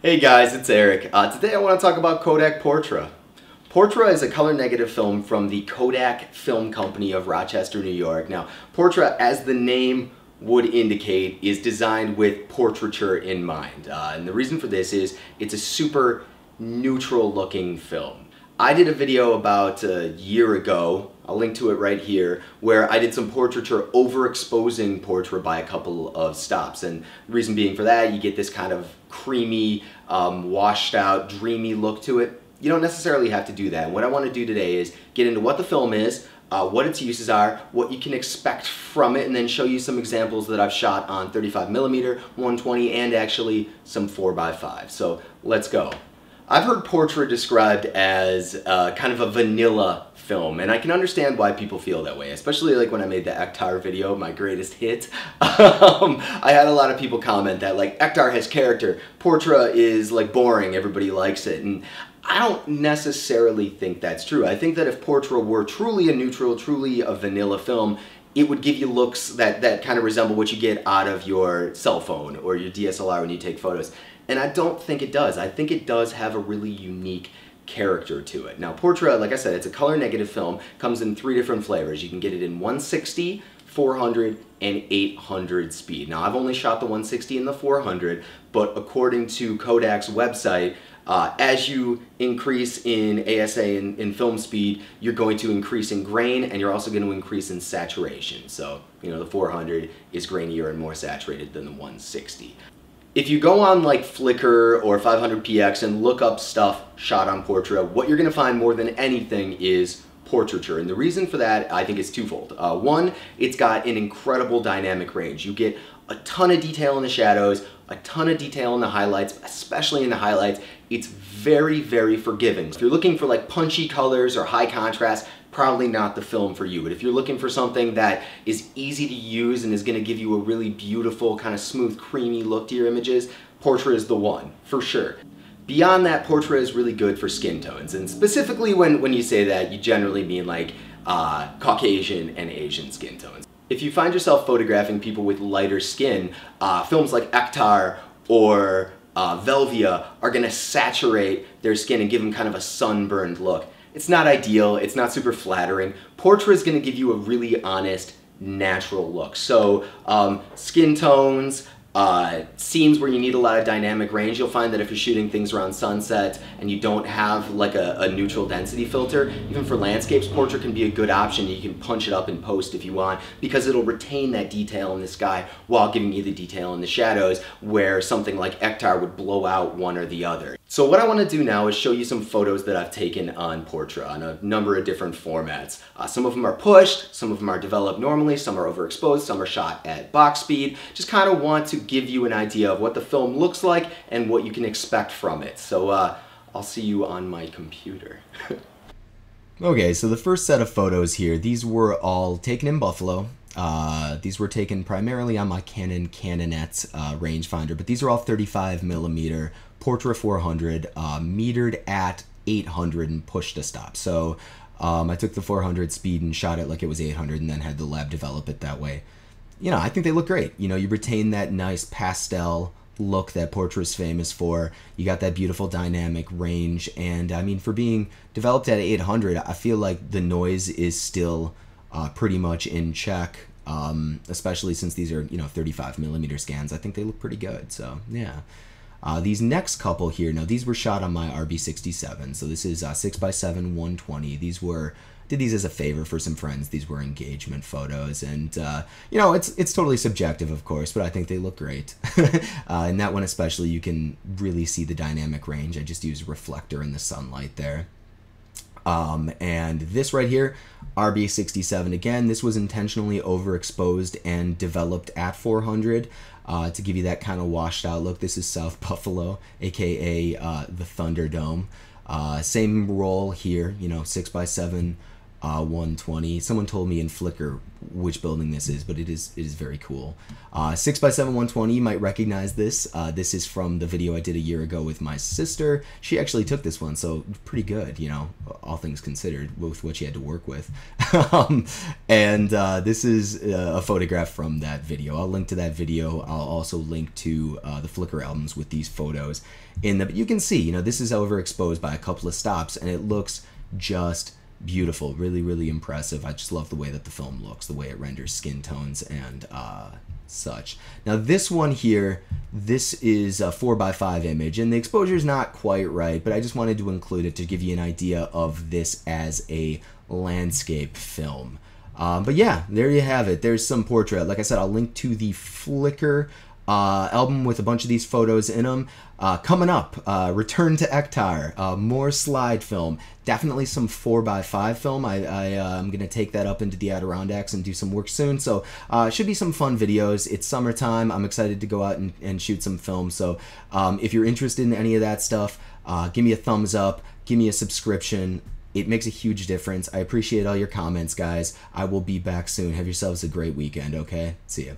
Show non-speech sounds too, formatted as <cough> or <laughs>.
Hey guys, it's Erik. Uh, today I want to talk about Kodak Portra. Portra is a color negative film from the Kodak Film Company of Rochester, New York. Now, Portra, as the name would indicate, is designed with portraiture in mind. Uh, and the reason for this is it's a super neutral looking film. I did a video about a year ago, I'll link to it right here, where I did some portraiture overexposing Portra by a couple of stops. And the reason being for that, you get this kind of creamy, um, washed out, dreamy look to it. You don't necessarily have to do that. What I want to do today is get into what the film is, uh, what its uses are, what you can expect from it, and then show you some examples that I've shot on 35 millimeter, 120, and actually some 4x5. So let's go. I've heard Portra described as uh, kind of a vanilla film, and I can understand why people feel that way, especially like when I made the Ektar video, my greatest hit. <laughs> um, I had a lot of people comment that like Ektar has character, Portra is like boring, everybody likes it, and I don't necessarily think that's true. I think that if Portra were truly a neutral, truly a vanilla film, it would give you looks that, that kind of resemble what you get out of your cell phone or your DSLR when you take photos. And I don't think it does. I think it does have a really unique character to it. Now Portra, like I said, it's a color negative film, comes in three different flavors. You can get it in 160, 400, and 800 speed. Now I've only shot the 160 and the 400, but according to Kodak's website, uh, as you increase in ASA and in film speed, you're going to increase in grain and you're also going to increase in saturation. So, you know, the 400 is grainier and more saturated than the 160 if you go on like Flickr or 500px and look up stuff shot on Portra, what you're to find more than anything is portraiture. And the reason for that, I think, is twofold. Uh, one, it's got an incredible dynamic range. You get a ton of detail in the shadows, a ton of detail in the highlights, especially in the highlights. It's very, very forgiving. If you're looking for like punchy colors or high contrast, probably not the film for you. But if you're looking for something that is easy to use and is gonna give you a really beautiful, kind of smooth, creamy look to your images, Portra is the one, for sure. Beyond that, Portra is really good for skin tones. And specifically when, when you say that, you generally mean like uh, Caucasian and Asian skin tones. If you find yourself photographing people with lighter skin, uh, films like Ektar or uh, Velvia are gonna saturate their skin and give them kind of a sunburned look. It's not ideal, it's not super flattering. Portra is gonna give you a really honest, natural look. So um, skin tones, uh, scenes where you need a lot of dynamic range, you'll find that if you're shooting things around sunset and you don't have like a, a, neutral density filter, even for landscapes, Portra can be a good option. You can punch it up in post if you want because it'll retain that detail in the sky while giving you the detail in the shadows where something like Ektar would blow out one or the other. So what I want to do now is show you some photos that I've taken on Portra on a number of different formats. Uh, some of them are pushed, some of them are developed normally, some are overexposed, some are shot at box speed. Just kind of want to give you an idea of what the film looks like and what you can expect from it. So uh, I'll see you on my computer. <laughs> okay, so the first set of photos here, these were all taken in Buffalo. Uh, these were taken primarily on my Canon Canonet uh, rangefinder, but these are all 35 millimeter Portra 400, uh, metered at 800 and pushed to stop. So um, I took the 400 speed and shot it like it was 800 and then had the lab develop it that way. You know, I think they look great. You know, you retain that nice pastel look that Portra is famous for. You got that beautiful dynamic range. And I mean, for being developed at 800, I feel like the noise is still uh, pretty much in check. Um, especially since these are, you know, 35 millimeter scans. I think they look pretty good. So, yeah. Uh, these next couple here, now these were shot on my RB67, so this is uh, 6x7 120. These were did these as a favor for some friends. These were engagement photos, and uh, you know it's it's totally subjective, of course, but I think they look great. <laughs> uh, and that one especially, you can really see the dynamic range. I just used reflector in the sunlight there. Um, and this right here, RB67, again, this was intentionally overexposed and developed at 400 uh, to give you that kind of washed out look. This is South <laughs> Buffalo, aka uh, the Thunderdome. Uh, same roll here, you know, 6x7 uh, 120. Someone told me in Flickr which building this is, but it is it is very cool. Uh, 6x7 120, you might recognize this. Uh, this is from the video I did a year ago with my sister. She actually took this one, so pretty good, you know, all things considered, with what she had to work with. <laughs> um, and uh, this is uh, a photograph from that video. I'll link to that video. I'll also link to uh, the Flickr albums with these photos in the. But you can see, you know, this is overexposed by a couple of stops, and it looks just beautiful, really, really impressive. I just love the way that the film looks, the way it renders skin tones and uh, such. Now this one here, this is a 4x5 image, and the exposure is not quite right, but I just wanted to include it to give you an idea of this as a landscape film. Um, but yeah, there you have it. There's some Portra. Like I said, I'll link to the Flickr uh, album with a bunch of these photos in them. Uh, coming up, uh, Return to Ektar, more slide film, definitely some 4x5 film. I, I, am uh, going to take that up into the Adirondacks and do some work soon. So, uh, should be some fun videos. It's summertime. I'm excited to go out and, and shoot some film. So, um, if you're interested in any of that stuff, uh, give me a thumbs up, give me a subscription. It makes a huge difference. I appreciate all your comments, guys. I will be back soon. Have yourselves a great weekend, okay? See ya.